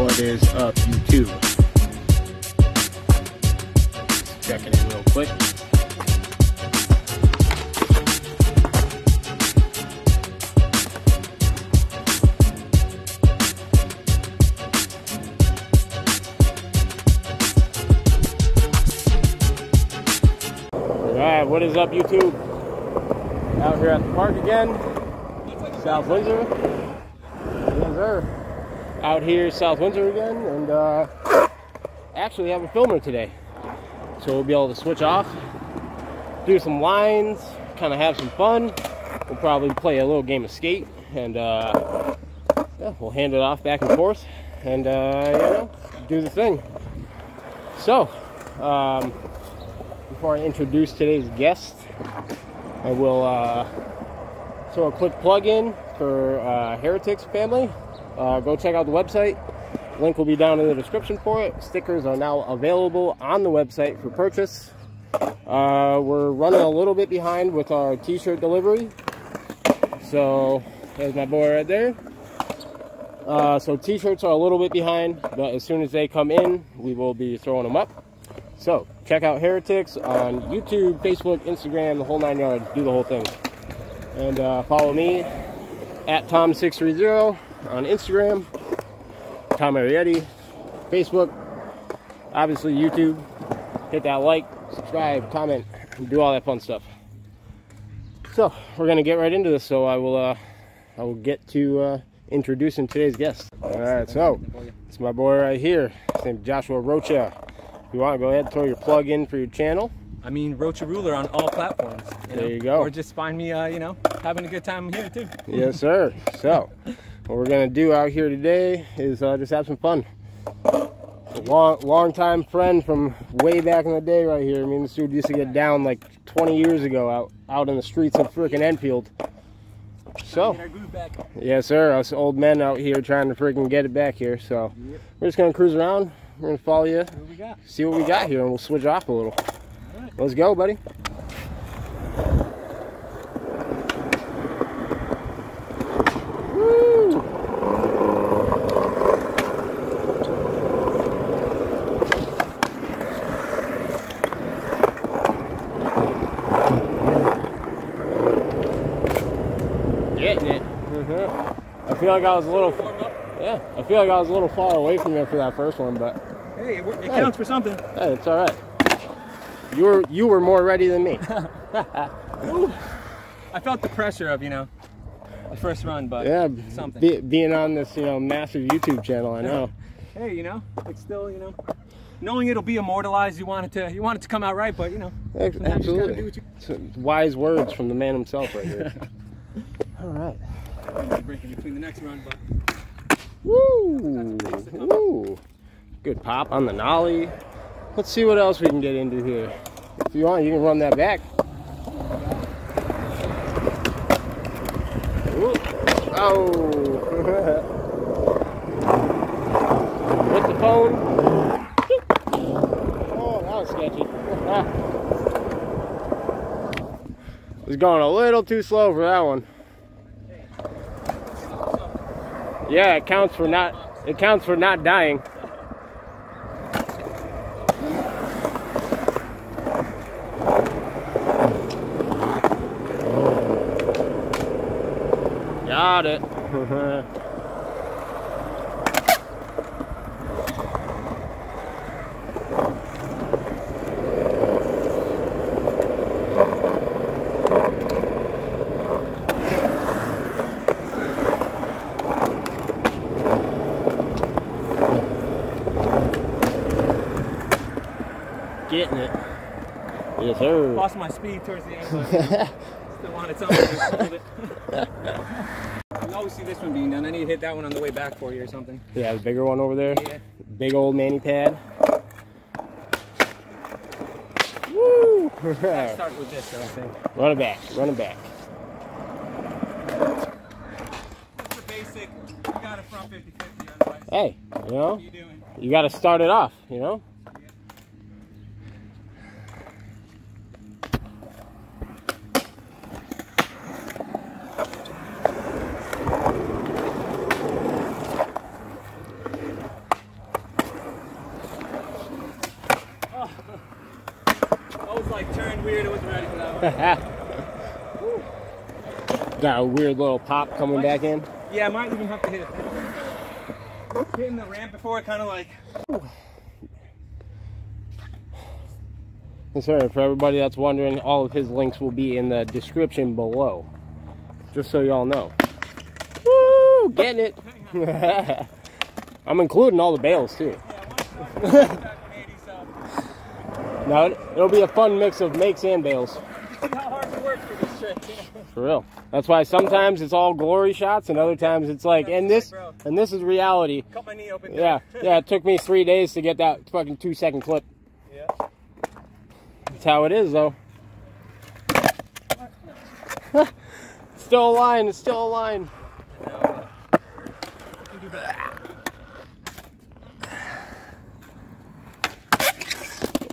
What is up, YouTube? Just checking in real quick. Alright, what is up, YouTube? Out here at the park again, South Windsor. Yes, sir. Out here, South Windsor again, and uh, actually have a filmer today. So we'll be able to switch off, do some lines, kind of have some fun. We'll probably play a little game of skate, and uh, yeah, we'll hand it off back and forth, and uh, you know, do the thing. So, um, before I introduce today's guest, I will uh, throw a quick plug in for uh, Heretix family. Uh, go check out the website. Link will be down in the description for it. Stickers are now available on the website for purchase. Uh, we're running a little bit behind with our t-shirt delivery. So there's my boy right there. Uh, so t-shirts are a little bit behind, but as soon as they come in, we will be throwing them up. So check out Heretix on YouTube, Facebook, Instagram, the whole nine yards. Do the whole thing. And uh, follow me at Tom630 on Instagram, Tom Arietti, Facebook, obviously YouTube. Hit that like, subscribe, comment, do all that fun stuff. So we're gonna get right into this. So I will, uh, I will get to uh, introducing today's guest. All right, so it's my boy right here. His name's Joshua Rocha. If you want to go ahead and throw your plug in for your channel. I mean, Rocha Ruler on all platforms. You There know? you go. Or just find me, uh, you know, having a good time here too. Yes, sir. So, what we're gonna do out here today is uh, just have some fun. A long, long time friend from way back in the day, right here. Me and this dude used to get down like 20 years ago out out in the streets of freaking Enfield. So, Get our groove back. yes, sir. Us old men out here trying to freaking get it back here. So, Yep. we're just gonna cruise around. We're gonna follow you, What we got? see what we got here, and we'll switch off a little. Let's go, buddy. Woo! Getting it. Mhm. I feel like I was a little, yeah. I feel like I was a little far away from you for that first one, but Hey, it, it counts for something. Hey, it's all right. You were you were more ready than me. I felt the pressure of, you know, the first run, but Yeah, something. be, being on this you know massive YouTube channel, I know. hey, you know, it's still, you know, knowing it'll be immortalized. You want it to, you want it to come out right, but you know, Ex- sometimes you just Absolutely. do what you. Uh, wise words from the man himself right here. all right. Between the next run, but Woo! Woo! Good pop on the nollie. Let's see what else we can get into here. If you want, you can run that back. Ooh. Oh! With the phone. Oh, that was sketchy. was going a little too slow for that one. Yeah, it counts for not it counts for not dying. Got it. Getting it. Yes, sir. lost my speed towards the end, but still wanted something to you always see this one being done. I need to hit that one on the way back for you or something. Yeah, the bigger one over there. Yeah. Big old mani pad. Woo! Start with this, though, I think. run it back. Run it back. It's the basic. You got a front 50 50 otherwise. Hey, you know, What are you doing? you got to start it off. You know. sounded weird. I wasn't ready for that one. Got a weird little pop coming back in. Yeah, I might even have to hit it. Hitting the ramp before, kind of like. And sorry, for everybody that's wondering, all of his links will be in the description below. Just so y'all know. Woo! Getting it! I'm including all the bails too. Yeah, 180, so. Now, it'll be a fun mix of makes and bails. See how hard it works for this trick. For real. That's why sometimes it's all glory shots and other times it's like, and this, and this is reality. Cut my knee open. Yeah, yeah, it took me three days to get that fucking two second clip. Yeah. That's how it is though. still a line, it's still a line.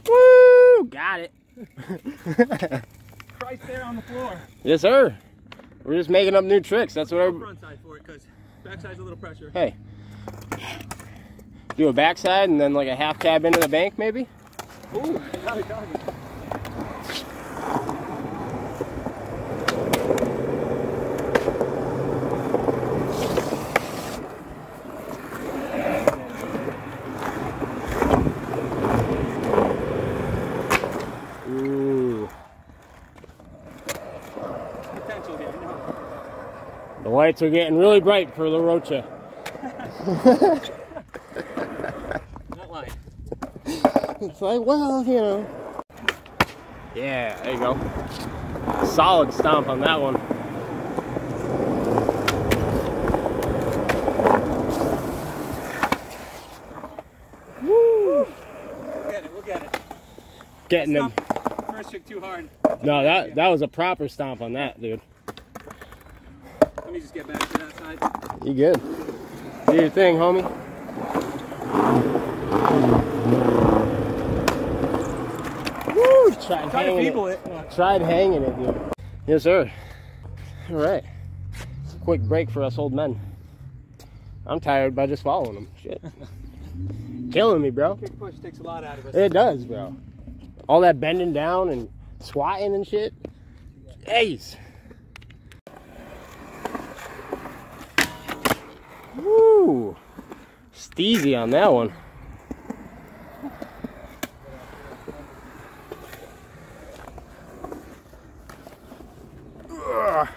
Woo! Got it. Christ there on the floor. Yes, sir. We're just making up new tricks. That's what I. Front side for it, because backside's a little pressure. Hey. Do a backside and then like a half cab into the bank, maybe? Ooh, got it, got. Ooh. Potential here. No. The lights are getting really bright for La Rocha. Not lying. It's like, well, you know. Yeah, there you go. Solid stomp on that one. Woo! We'll get it, we'll get it. Getting him. First trick too hard. No, that that was a proper stomp on that, dude. Just get back to that side. You good? Do your thing, homie. Woo! Tried Try to hanging feeble it. it. Tried hanging it, dude. Yes, sir. All right. Quick break for us old men. I'm tired by just following them. Shit. Killing me, bro. Kick push takes a lot out of us. It does, bro. All that bending down and squatting and shit. Ace. Woo. Steezy on that one. Ugh.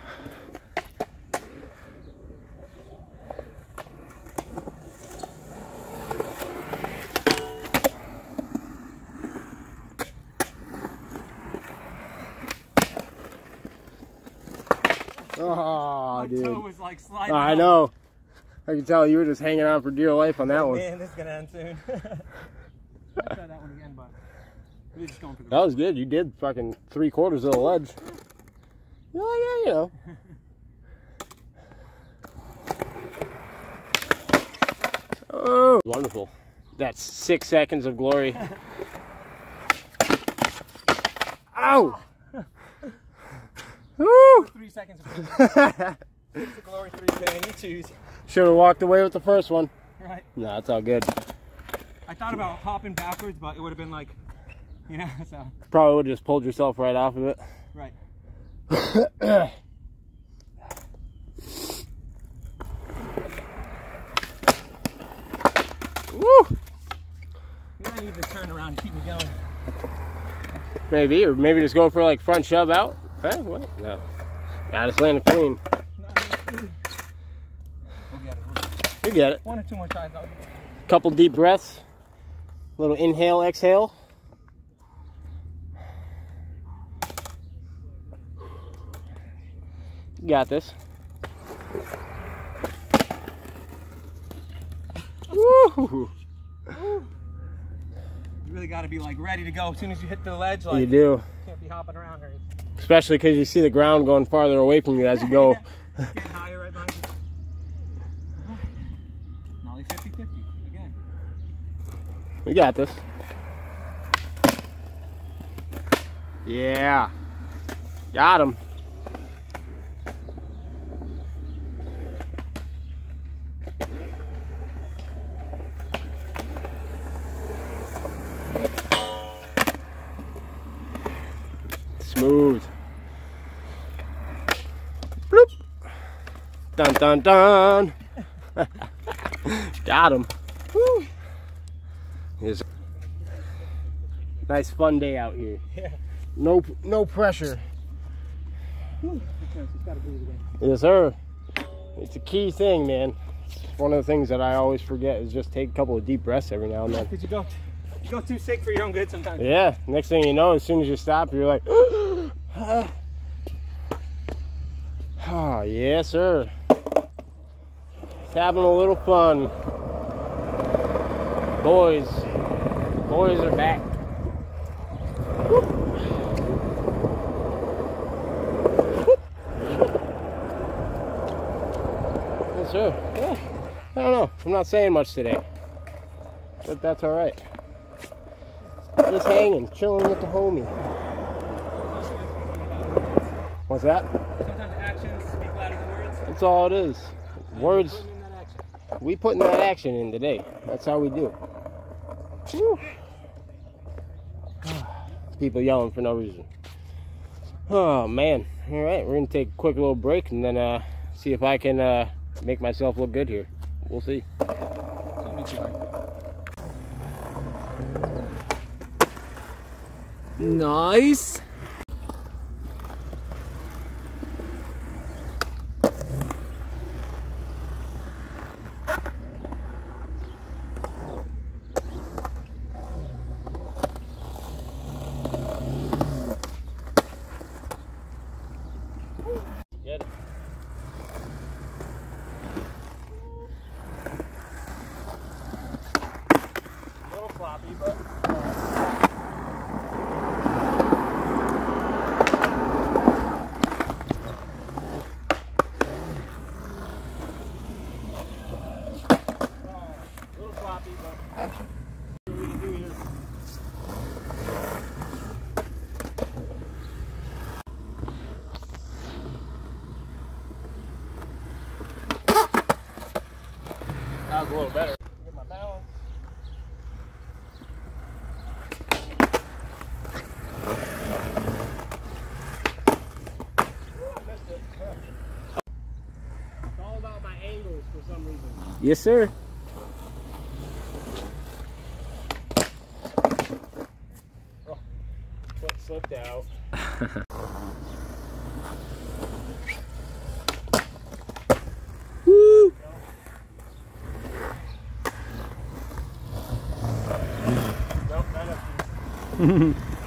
Oh, My dude. toe was like sliding. I out. know. I can tell you were just hanging on for dear life on that one. Man, this is gonna end soon. I'll try that one again, but we're just going for the. That was good. You did fucking three quarters of the ledge. You're yeah, you know. Oh, wonderful. That's six seconds of glory. Ow! Woo! Three seconds. Of it's the glory three. You choose. Should have walked away with the first one. Right. No, it's all good. I thought about hopping backwards, but it would have been like, you know, so Probably would have just pulled yourself right off of it. right. Woo! I need to turn around and keep me going. Maybe, or maybe just go for like front shove out. Hey, what? No. Just land it You get it. One or two more times. Couple deep breaths. A Little inhale, exhale. You got this. Woo! You really got to be like ready to go as soon as you hit the ledge. Like You do. can't be hopping around or Especially because you see the ground going farther away from you as you go. getting higher right behind you. Nollie 50-50 again. We got this. Yeah. Got him. Dun dun dun. Got him. Woo. Yes. Nice fun day out here. Yeah. No no pressure. Whew. Okay, just gotta breathe again. Yes, sir. It's a key thing, man. It's one of the things that I always forget is just take a couple of deep breaths every now and then. Did you go? You go too sick for your own good sometimes. Yeah. Next thing you know, as soon as you stop, you're like, ah, oh, yes, sir. Having a little fun. Boys, boys are back. Yes, sir. Yeah. I don't know. I'm not saying much today. But that's all right. Just hanging, chilling with the homie. What's that? Sometimes actions speak louder than words. That's all it is. Words, Put in that action. We putting that action in today. That's how we do. People yelling for no reason. Oh man. All right, we're gonna take a quick little break and then uh, see if I can uh, make myself look good here. We'll see. Nice. Get it. little floppy, but. Little floppy, but. What do you do here? Was a little better. Get my balance. It's all about my angles for some reason. Yes, sir. Foot slipped out. Woo. Nope,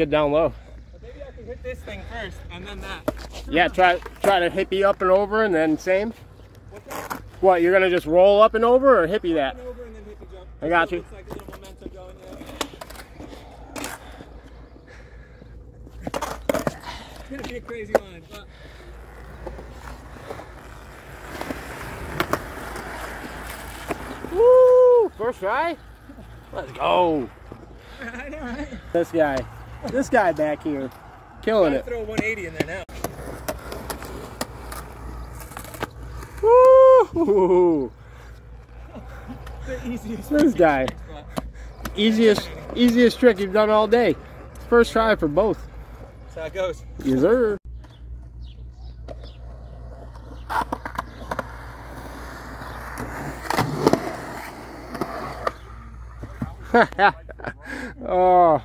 get down low. Maybe I can hit this thing first and then that. Yeah, try try to hippie up and over and then same. What, you're gonna just roll up and over or hippie that? Turn over and then hit jump. I got you. It's like momentum going. It's gonna be a crazy line, but Woo! First try? Let's go. I know, right? This guy. This guy back here. Killing it. throw 180 in there now. Woo! The. This guy. Easiest easiest trick you've done all day. First try for both. That's how it goes. Yes, sir. oh,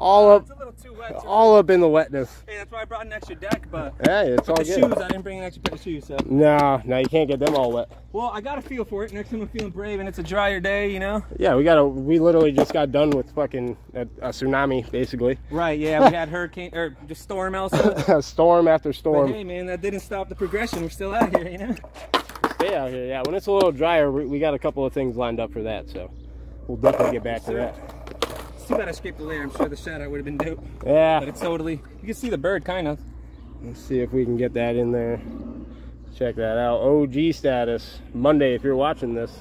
all up, It's a little too wet. all up in the wetness. Hey, that's why I brought an extra deck, but Hey, it's all the good. shoes, I didn't bring an extra pair of shoes, so. No, no, you can't get them all wet. Well, I got a feel for it. Next time I'm feeling brave and it's a drier day, you know? Yeah, we got to We literally just got done with fucking a, a tsunami, basically. Right, yeah, we had hurricane, or just storm also. storm after But storm. hey, man, that didn't stop the progression. We're still out here, you know? Stay out here. Yeah, when it's a little drier, we, we got a couple of things lined up for that. So we'll definitely get back to that. It's too bad I scraped the layer. I'm sure the shadow would have been dope. Yeah. But it's totally, you can see the bird, kind of. Let's see if we can get that in there. Check that out. OG status. Monday, if you're watching this.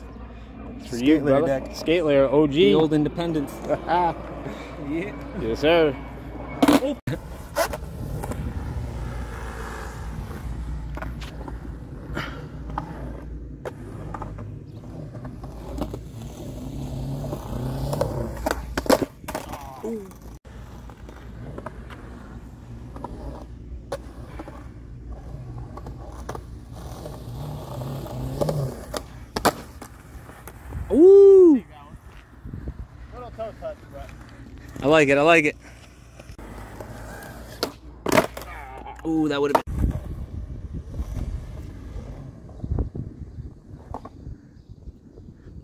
It's for you, Skate layer brother. deck. Skate layer OG. The old Independence. Yeah. yes, sir. Oh. Ooh. But I like it. I like it. Ooh, that would have been.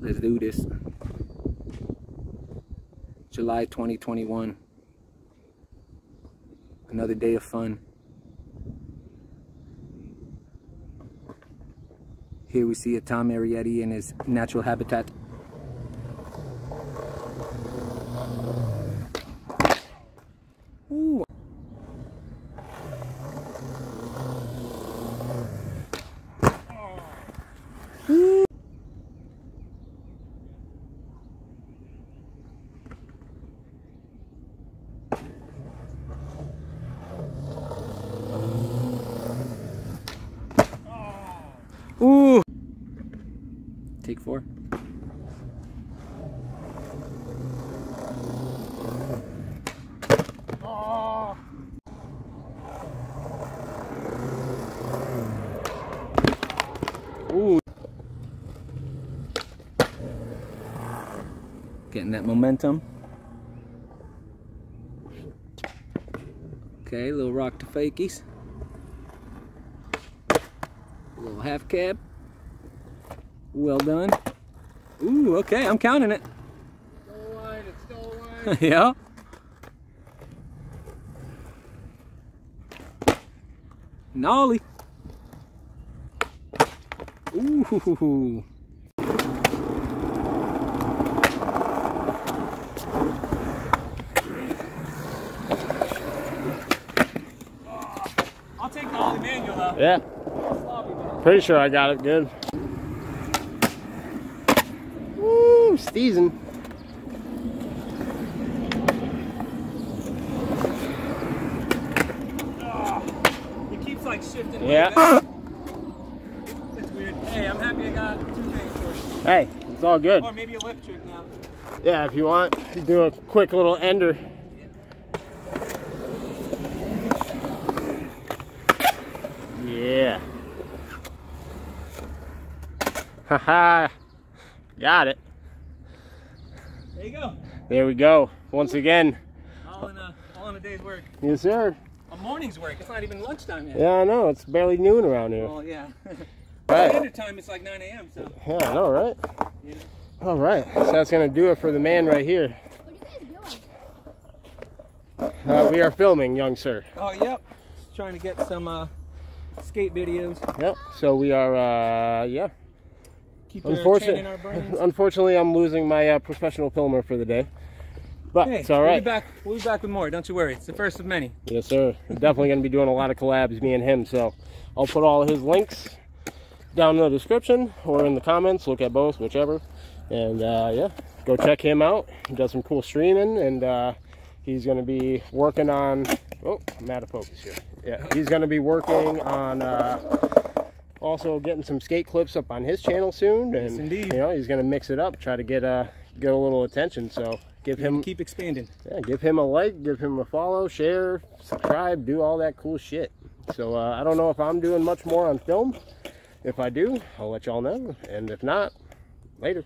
Let's do this. July 2021. Another day of fun. Here we see a Tom Arietti in his natural habitat. Ooh. Ooh. Take four. ooh, Getting that momentum. Okay, little rock to fakies. little half cab. Well done. Ooh, okay, I'm counting it. Still it's still yeah. Nollie. Ooh. I'll take the Ollie manual though. Yeah, pretty sure I got it good. Woo, Steezen. It keeps like shifting. Yeah. That's weird. Hey, I'm happy I got two things for you. Hey, it's all good. Or maybe a lip trick now. Yeah, if you want, do a quick little ender. Yeah. Haha. Got it. There you go. There we go. Once again. All in a all in a day's work. Yes, sir. A morning's work. It's not even lunchtime yet. Yeah, I know. It's barely noon around here. Well, yeah. Right. Dinner time it's like 9 a.m. So Yeah, I know, right? Yeah. All right. So that's going to do it for the man right here. Uh, we are filming, young sir. Oh, yep. Just trying to get some uh, skate videos. Yep. So we are, uh, yeah. Keep their Unfortunate- in our. Unfortunately, I'm losing my uh, professional filmer for the day. But Hey, it's all right. We'll be back. We'll be back with more. Don't you worry. It's the first of many. Yes, sir. We're definitely going to be doing a lot of collabs, me and him. So I'll put all his links down in the description or in the comments. Look at both, whichever. And uh, yeah, go check him out. He does some cool streaming, and uh, he's going to be working on. Oh, I'm out of focus here. Yeah, he's going to be working on. Uh, also getting some skate clips up on his channel soon, and Yes, indeed. you know he's gonna mix it up, try to get uh get a little attention. So give him Keep expanding. yeah, give him a like, give him a follow, share, subscribe, do all that cool shit. So uh, I don't know if I'm doing much more on film. If I do, I'll let y'all know. And if not, later.